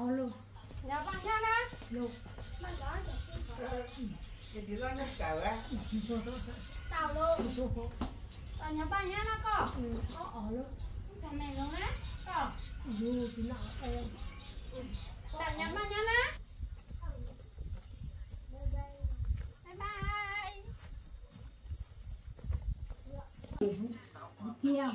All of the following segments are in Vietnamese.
Ờ luôn Nhà bạn nha nè Luôn Cái gì đó nó cờ á. Tao luôn Tao nhà bạn nha nè con Ừ, Có ở luôn. Thằng này luôn á. Con Dù thì nào em Tao nhà bạn nha nè Bye bye. Kia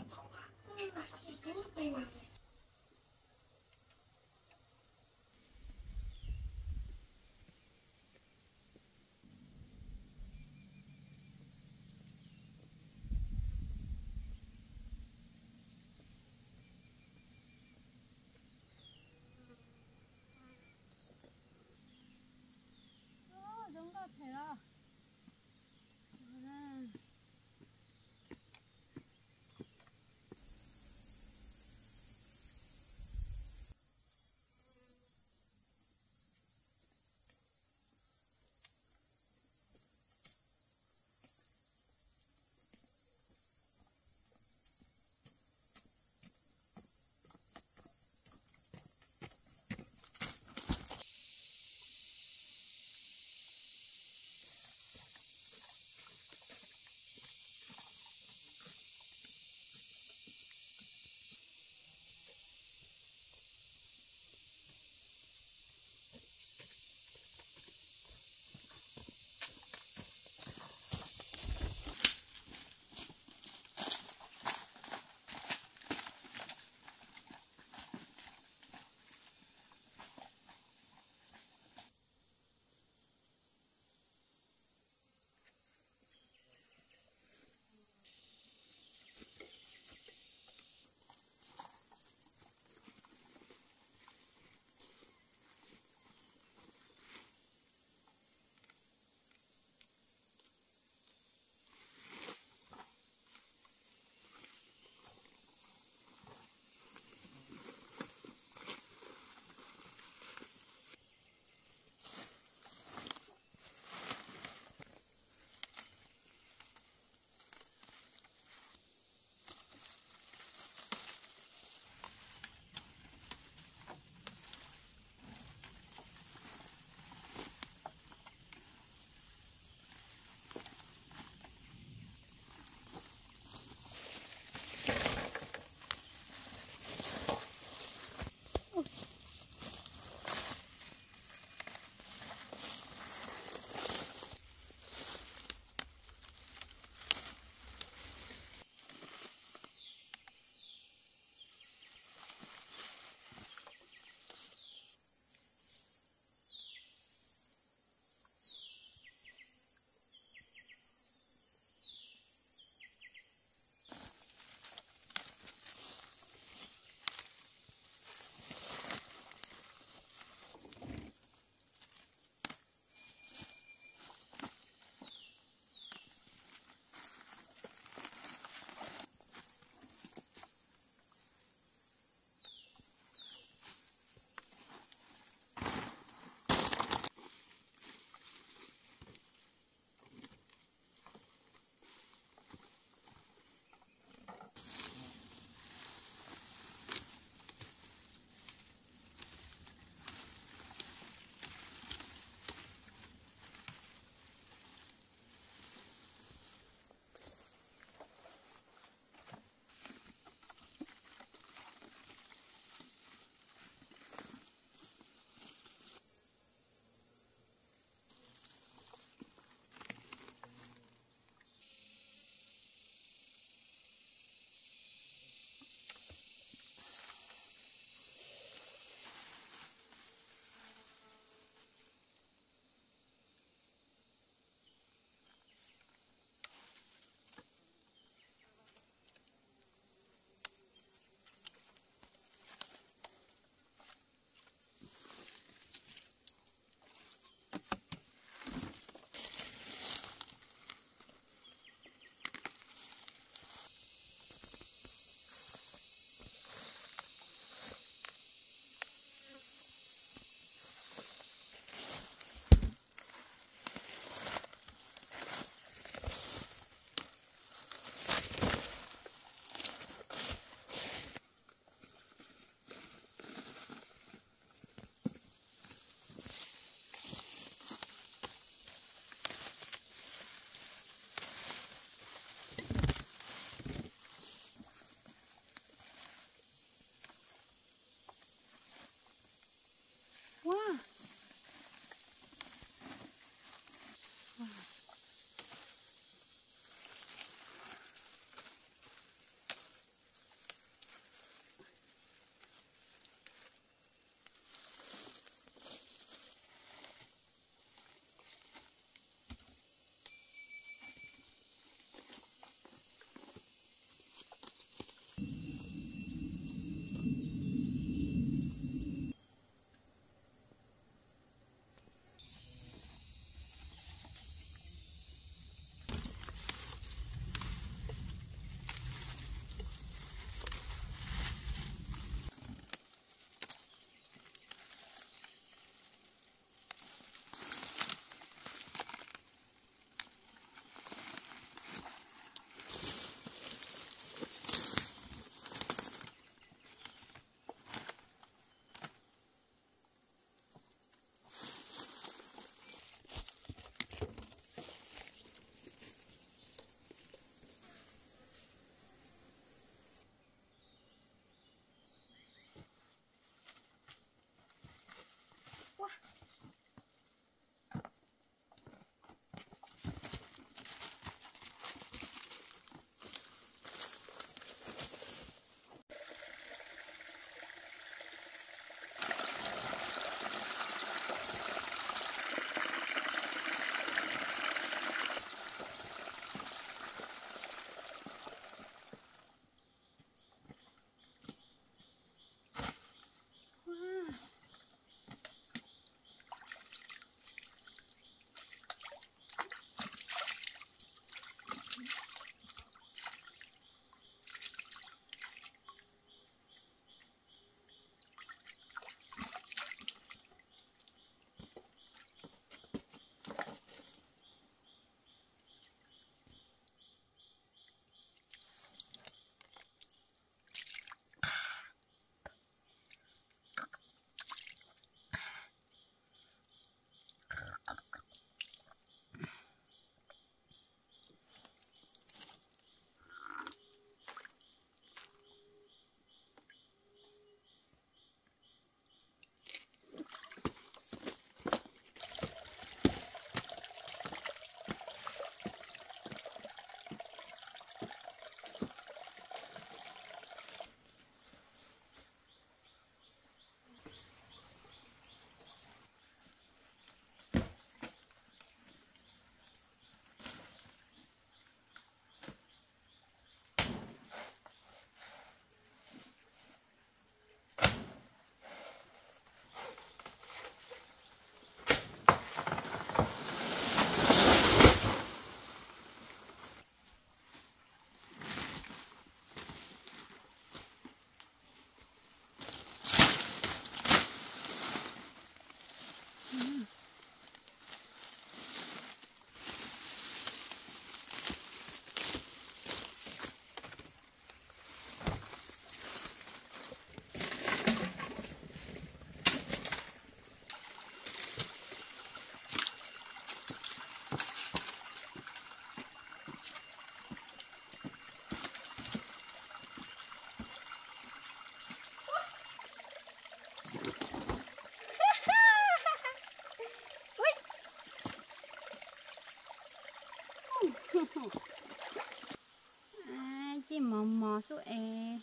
chỉ mò mò số e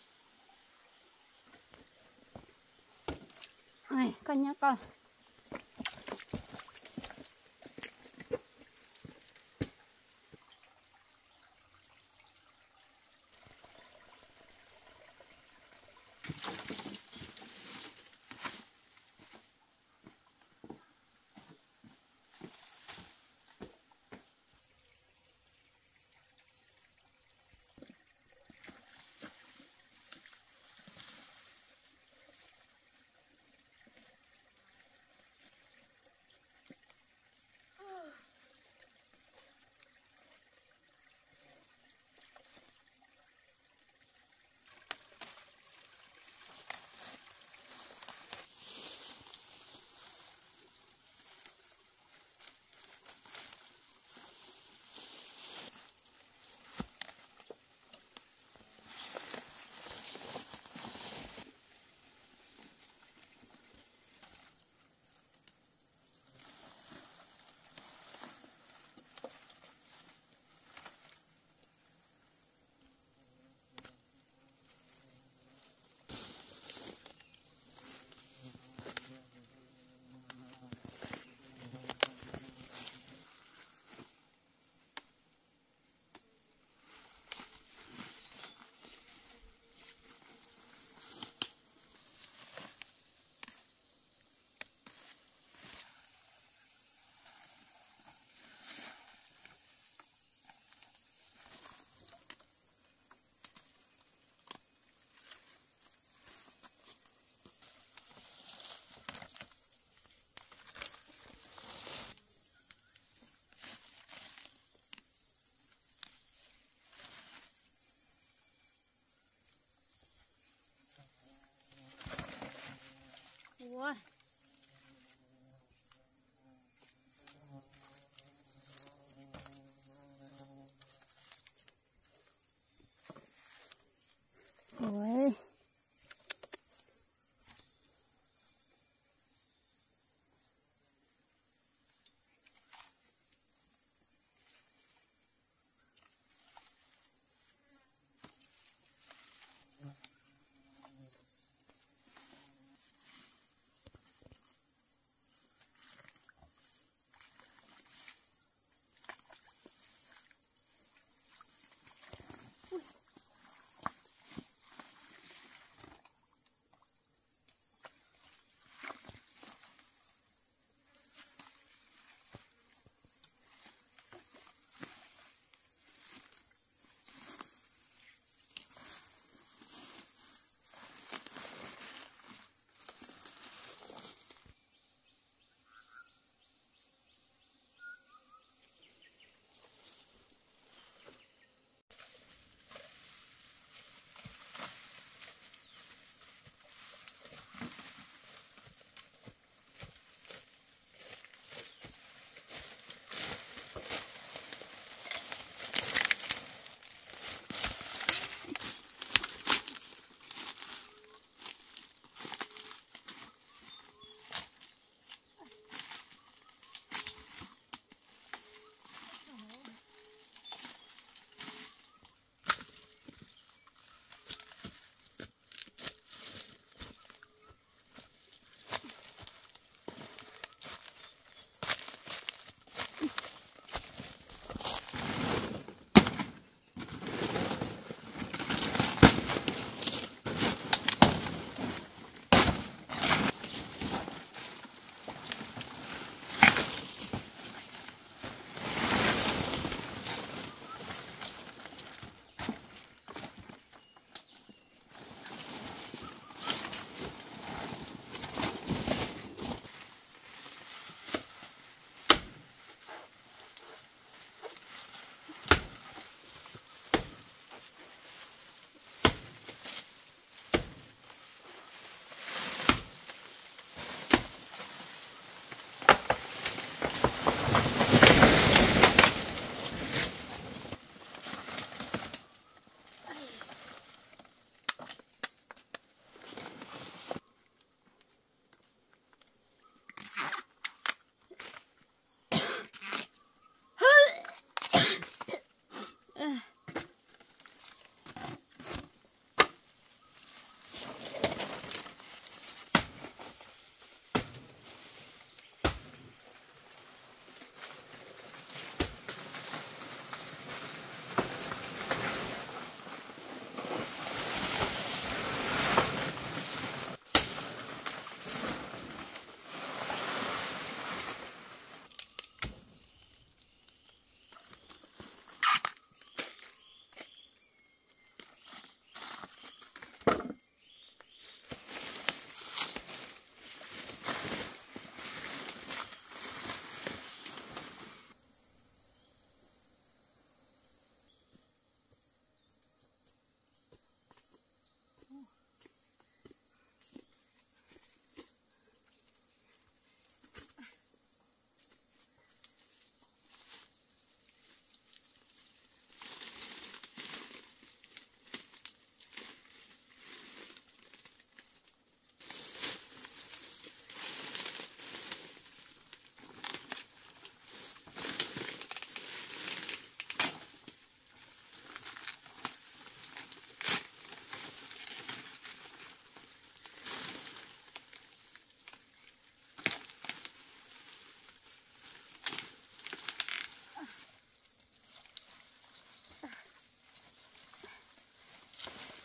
này con nhá con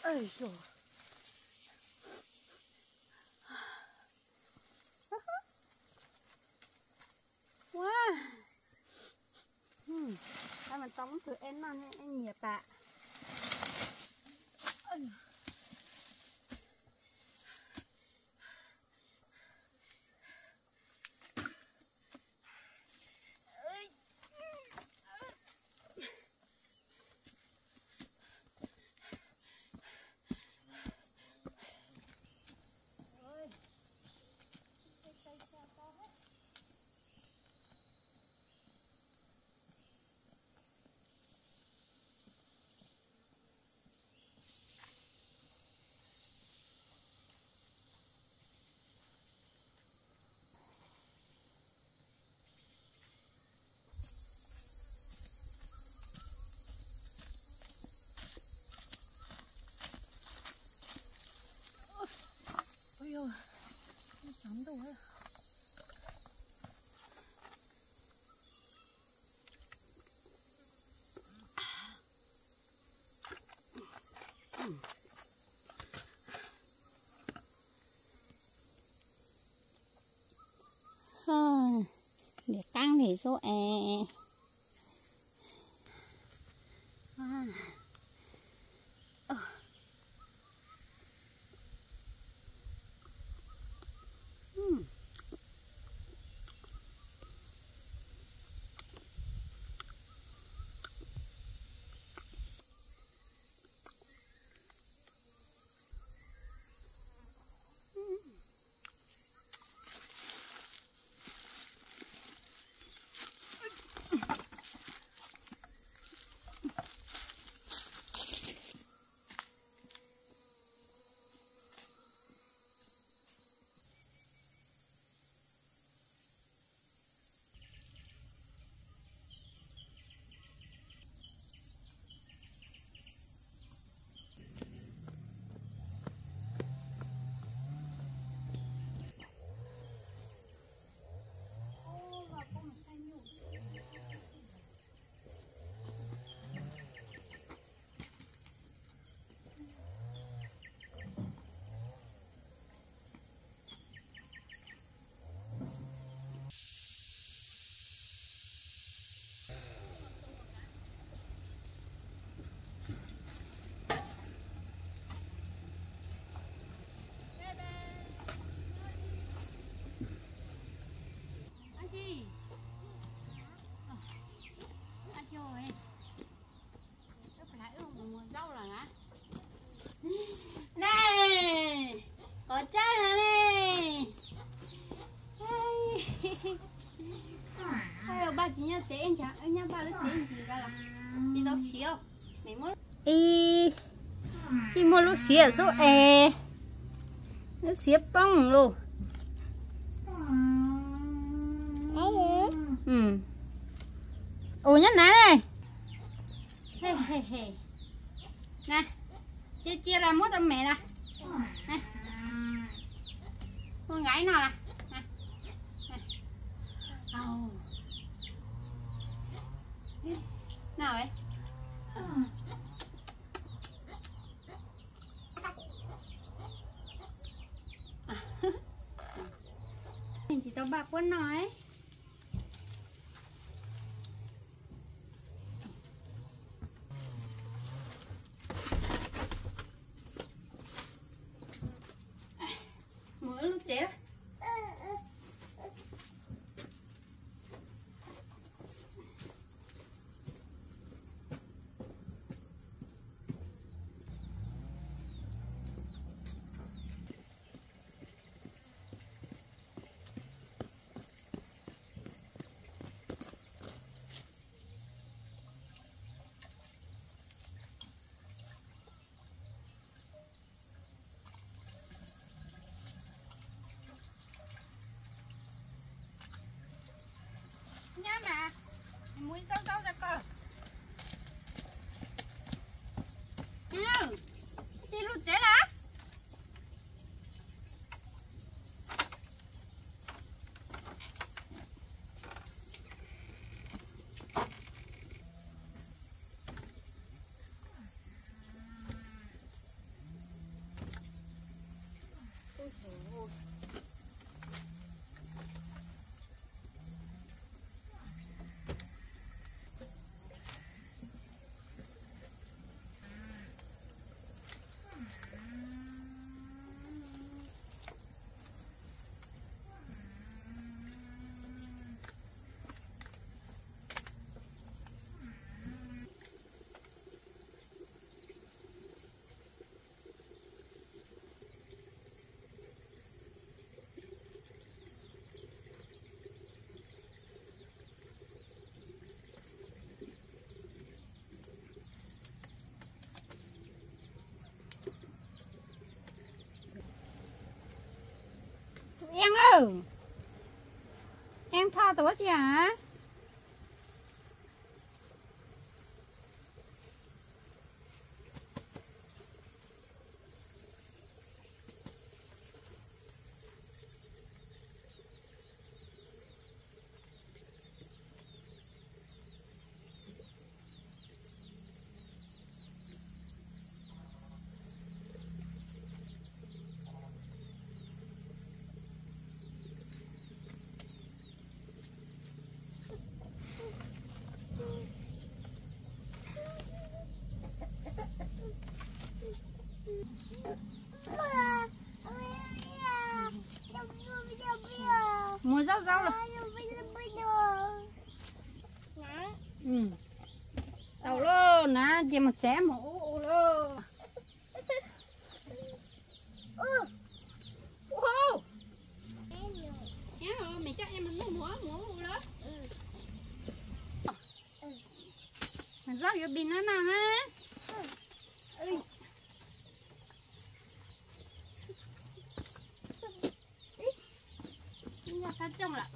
ơi rồi quá wow. hmm. mình thử em ăn em nhiệt tạ. thì số e y chỉ mua lúc xía số e. Lúc xía bông luôn 你找找这个 em ơi. Em tha tổ chị hả chỉ mà chém hổ lô Wow. Nhá rồi, mày cho em mình mua múa múa múa đó. Mà rau vô bình nó nào ha. Ta trông lại.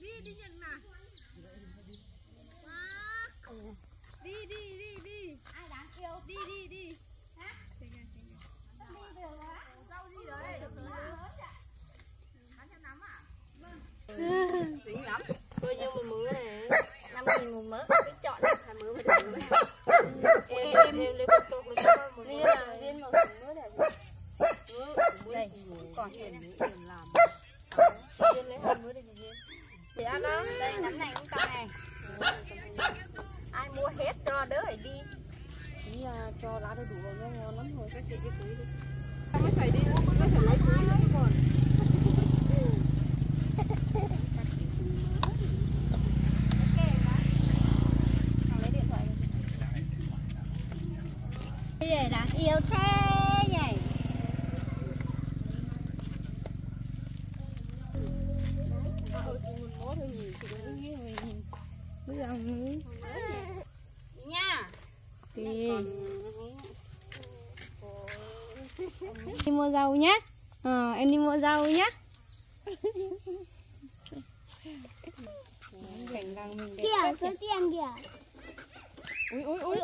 đi đi nhận mà wow. đi đi đi đi Ai đáng yêu đi đi đi hả Xem nha, xem nha. đi được á. rau gì đấy Xinh lắm. bao nhiêu một mứa này Năm nghìn một mớ, cái chọn hai mớ mà được mớ. em em em lấy một tô một tô một Liên một mớ để đây. còn tiền làm. Tiên lấy hai để gì Tiên để ăn đó đây nắm này cũng cao này. Ai mua hết cho đỡ phải đi. Ý à, cho lá đầy đủ nhau ngon lắm rồi các chị cái túi đi không mới phải đi nữa mới phải lấy túi nữa chứ còn lấy điện thoại Cái này đáng yêu thế nhỉ à, ôi chị một mớ thôi nhìn chị đừng có nghĩ rồi nhìn bây giờ nha thì đi mua rau nhá. Ờ em đi mua rau nhá. Cảnh làng mình đẹp Kìa, số tiền kìa. ui ui ui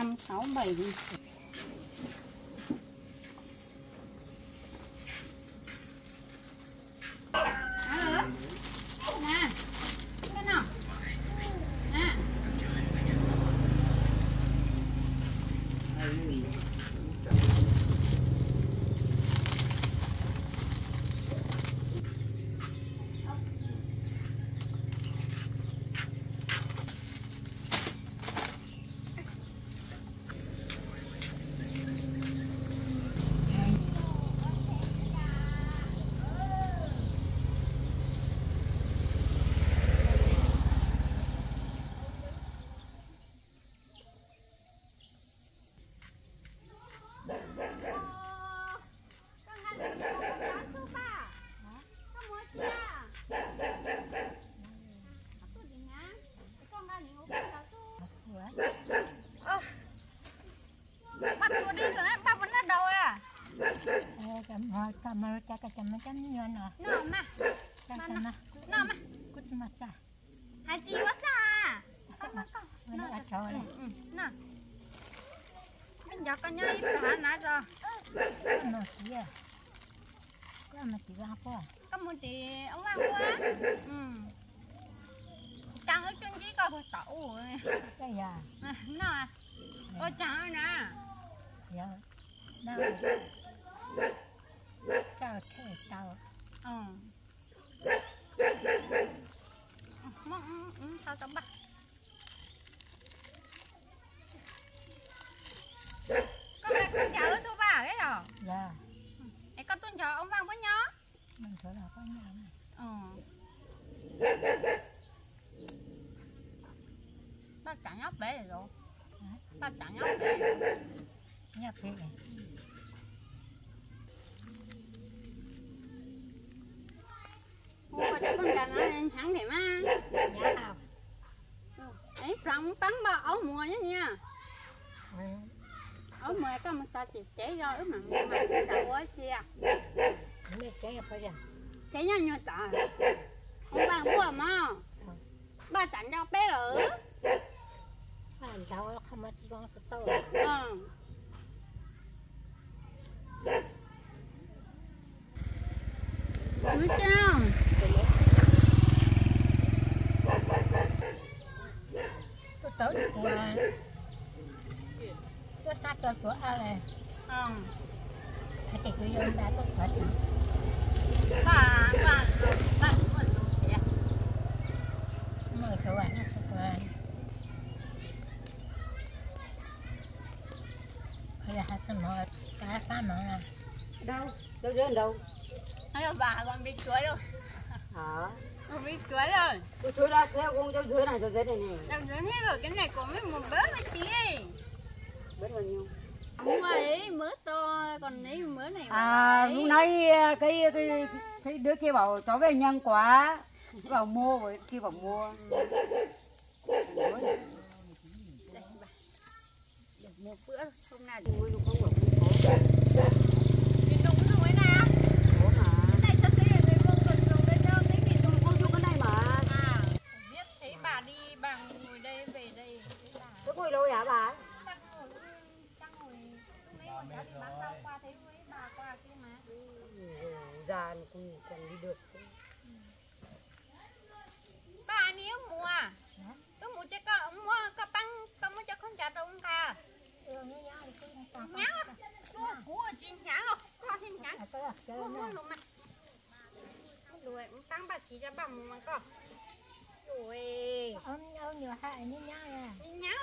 5 6 7 ông Văn với nhó mình chỗ nào có này ừ ba chả nhóc bé rồi ba chả nhóc bé nhà kia mua cho con gà nó hẳn thì mà nhà nào ấy rong bắn ba ấu mùa nhá nha. Ấu mùa có một ta chỉ chế rồi mà mua mà đậu quá xia mẹ chơi phải giờ. Chế nhau như ta ông bạn mua mà ba chẳng cho bé rồi. Ăn sao nó không mất con cái tao ừ Ủa chào tôi tới của tôi sát cho của ai này. Ừ cái cái cái ông đã tôi phải ba ba ba mở chỗ ăn nó sẽ bây giờ hai cái mỏ cá cá mỏ này đâu? Đâu đến đâu? Hay bà còn bị chuối rồi hả? Còn bị chuối rồi. Chuối ra theo con cho chuối này cho thế này này Làm dưỡng hết rồi cái này của mình một bớt với chị biết bao nhiêu Mua ấy mớ to còn ấy mớ này à lúc nãy cái cái cái đứa kia bảo cháu về nhanh quá. Bảo mua rồi kia bảo mua. Một bữa hôm nào mua lúc không bảo thì đúng rồi nào có mà Cái này thật sự là vô cần dùng cái đâu Thế thì dùng con chú cái này mà À biết thấy bà đi bằng ngồi đây về đây thấy bà cái ngồi đâu hả bà chắc ngồi chắc ngồi mấy con cháu đi bán rau qua thấy mấy bà qua kia mà. Già còn còn đi được. Bà nếu mua cứ mua cho con mua có băng con mua cho con trả thì cứ không nhá mua ở trên nhá không? Con thì nhá à chơi mua mua luôn mà. Rồi tăng bà chỉ cho bà mua mà con. Rồi ông ông nhiều hại như nhau nè đi nhá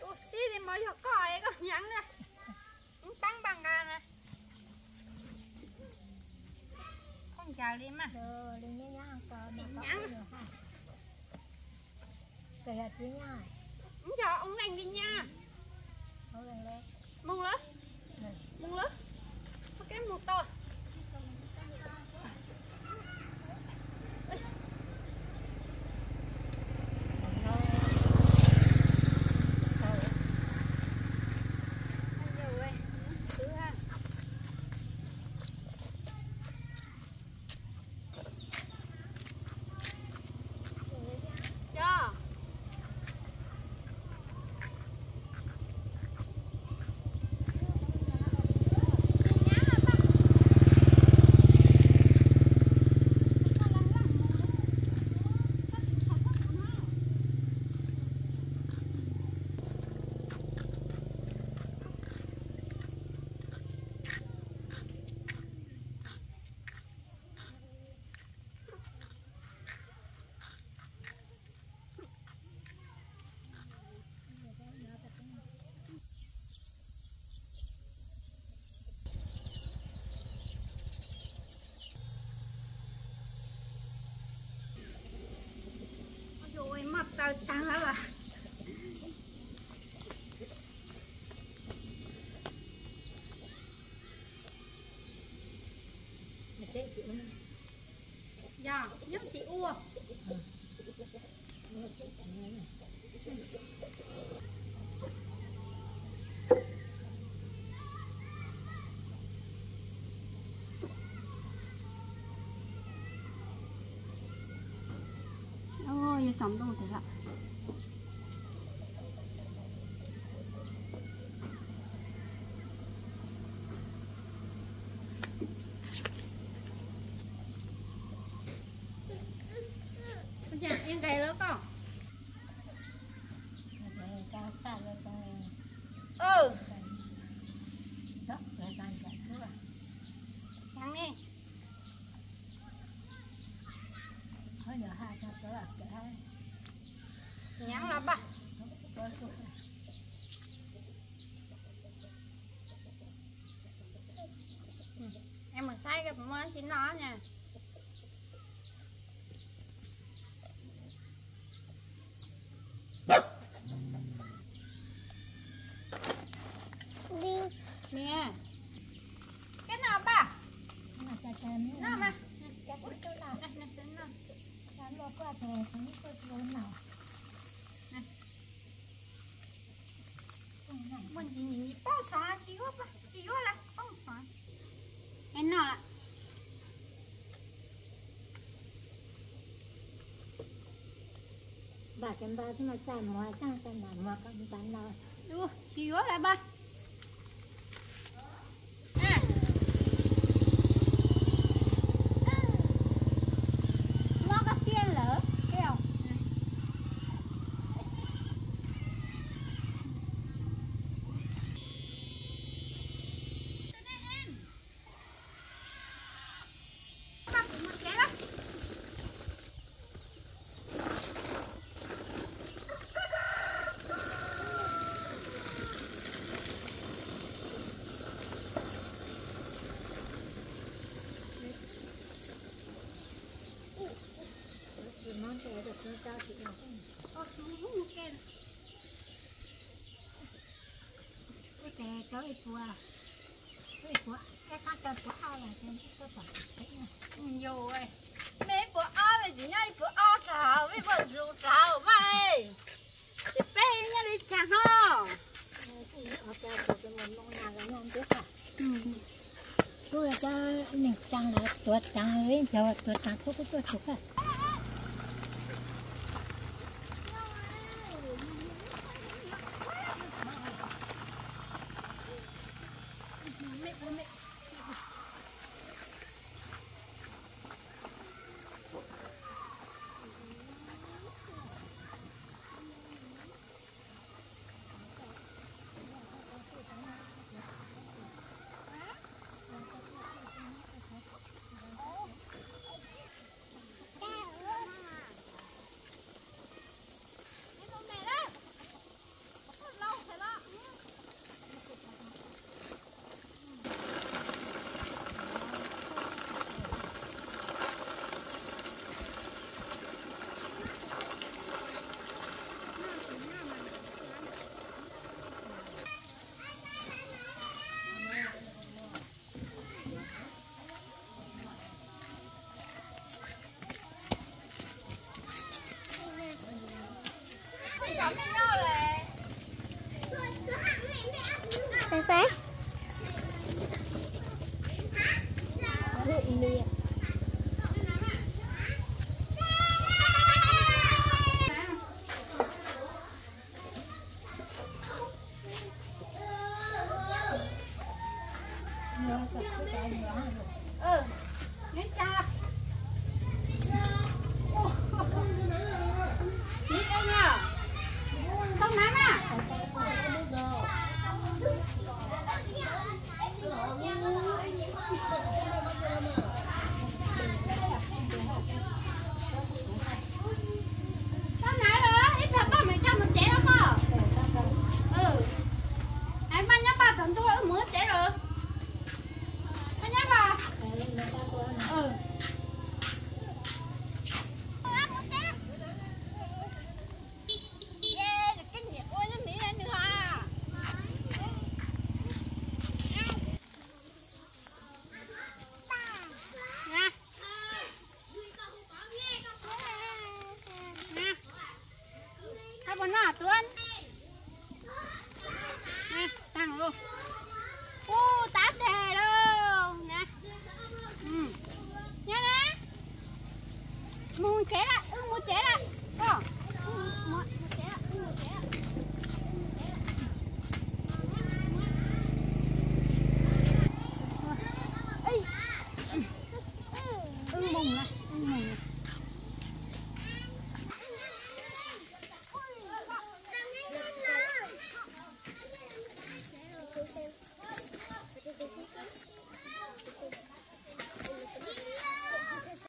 tôi xí thì mới cho coi con nhắn nè tăng bằng ra nè chào đi mà. Đi còn Đi nhá. cái là chứ nhau. Không cho ông lành đi nha. Không lên. Lên mông lớn mông lớn có cái một to nhắn lắm bà ừ. em mà sai cái món chín nó nha. bà chăm ba thì mà chăm hoa chăm chăm hoa chăm chăm hoa. Ủa, chiếu lại ba. cây quả cây quả cái khác cây quả ao là trên cái quả ừ, nhiều ấy mấy quả ao là chỉ nhai quả ao trào mấy quả dù trào vậy thì bé nhá đi chả nó ừ. tôi là cha mình chẳng là tuột chẳng ấy giờ tuột chẳng thuốc tuột thuốc à